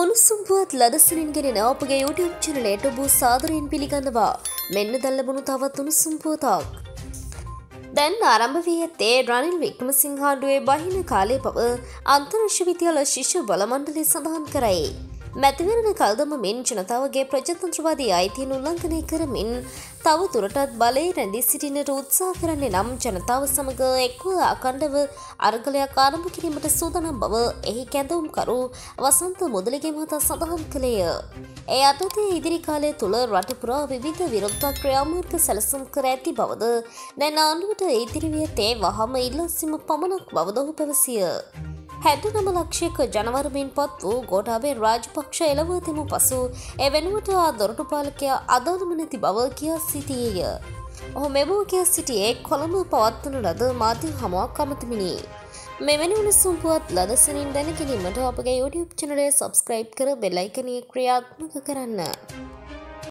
උණුසුම්පුවත් ලදසනින් ගෙනෙන අපගේ YouTube චනලයට ඔබ සාදරයෙන් පිළිගන්නවා මෙන්න දැල්ලබුණු තවත් උණුසුම්පුවතාක්. දැන් ආරම්භ වී ඇත්තේ රනිල් වික්‍රමසිංහාණ්ඩුවේ බහින කාලය පව අන්තර්ශ විද්‍යාල ශිෂ්‍ය බලමණ්ඩලය සඳහන් කරයි. මැතිවරණ කල්දම මෙන් ජනතාවගේ ප්‍රජතන්ත්‍රවාදී අයිතියන් උල්ලංඝනය කරමින් තව තුරටත් බලය රැඳී සිටිනට උත්සා කරන්නේ නම් ජනතාව සමඟ එක්ව අකණ්ඩව අර්ගලයක් ආරම්භ කිරීමට සූදනම් බව එහි කැඳවුම්කරු වසන්ත මුදලිගේ මහතා සඳහන් කළේය. ඒ අතතේ ඉදිරි කාලය තුළ රටපුරා විවිධ විරුද්ධ ක්‍රියාමාර්ග සැලසුම් කර ඇති බවද දැන් ආණ්ඩුවට ඉදිරිවිය තේ වහම ඉල්ලසිම පමණක් බවද ඔහු පැවසිය. හැට නම ලක්ෂයක ජනවරමින් පත් වූ ගෝටාබේ රාජපක්ෂ එළවතිමු පසු එවෙනුවට ආ දොරටුපාලකයා අදාළම නැති බව කියා සිටියේය. ඔහු මෙබෝ කියා සිටියේ කොළඹ පවත්වන ලද මාධ්‍ය හමුවක් අමතමිනි. මෙවැනි උණුසුම්පුවත් ලදසනින් දැනකිරීමට අපගේ YouTube චනලය සබස්ක්‍රයිබ් කර බෙල්ලයිකනය ක්‍රියාත්මක කරන්න.